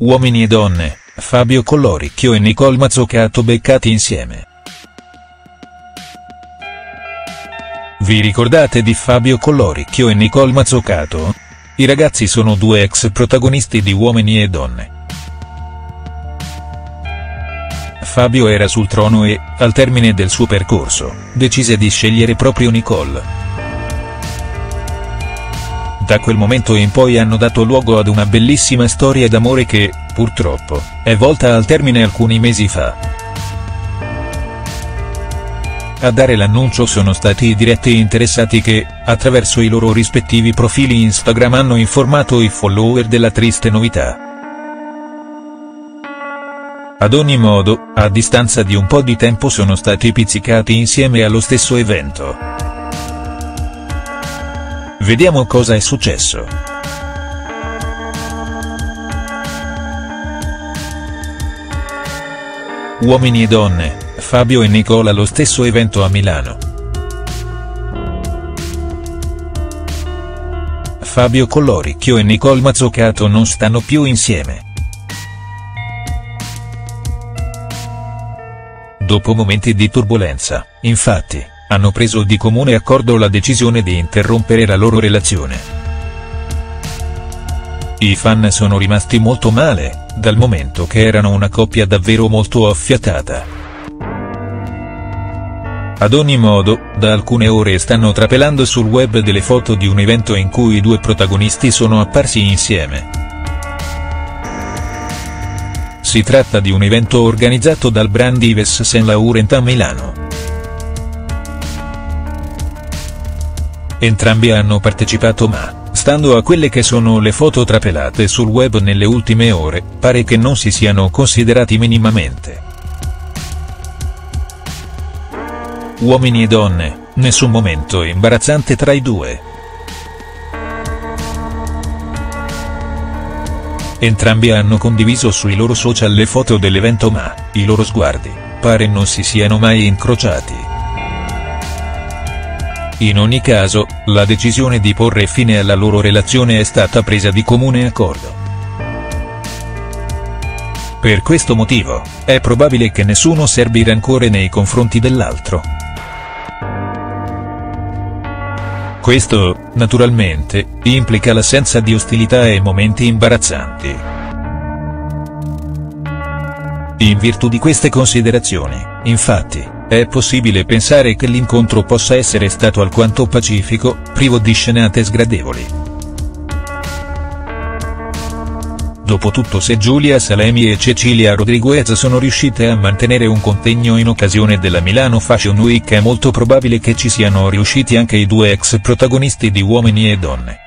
Uomini e donne, Fabio Colloricchio e Nicole Mazzocato beccati insieme. Vi ricordate di Fabio Colloricchio e Nicole Mazzocato? I ragazzi sono due ex protagonisti di Uomini e donne. Fabio era sul trono e, al termine del suo percorso, decise di scegliere proprio Nicole. Da quel momento in poi hanno dato luogo ad una bellissima storia d'amore che, purtroppo, è volta al termine alcuni mesi fa. A dare l'annuncio sono stati i diretti interessati che, attraverso i loro rispettivi profili Instagram hanno informato i follower della triste novità. Ad ogni modo, a distanza di un po' di tempo sono stati pizzicati insieme allo stesso evento. Vediamo cosa è successo. Uomini e donne, Fabio e Nicola allo stesso evento a Milano. Fabio Colloricchio e Nicole Mazzocato non stanno più insieme. Dopo momenti di turbolenza, infatti, hanno preso di comune accordo la decisione di interrompere la loro relazione. I fan sono rimasti molto male, dal momento che erano una coppia davvero molto affiatata. Ad ogni modo, da alcune ore stanno trapelando sul web delle foto di un evento in cui i due protagonisti sono apparsi insieme. Si tratta di un evento organizzato dal brand Yves Saint Laurent a Milano. Entrambi hanno partecipato ma, stando a quelle che sono le foto trapelate sul web nelle ultime ore, pare che non si siano considerati minimamente. Uomini e donne, nessun momento imbarazzante tra i due. Entrambi hanno condiviso sui loro social le foto dell'evento ma, i loro sguardi, pare non si siano mai incrociati. In ogni caso, la decisione di porre fine alla loro relazione è stata presa di comune accordo. Per questo motivo, è probabile che nessuno serbi rancore nei confronti dell'altro. Questo, naturalmente, implica l'assenza di ostilità e momenti imbarazzanti. In virtù di queste considerazioni, infatti, è possibile pensare che l'incontro possa essere stato alquanto pacifico, privo di scenate sgradevoli. Dopotutto se Giulia Salemi e Cecilia Rodriguez sono riuscite a mantenere un contegno in occasione della Milano Fashion Week è molto probabile che ci siano riusciti anche i due ex protagonisti di Uomini e Donne.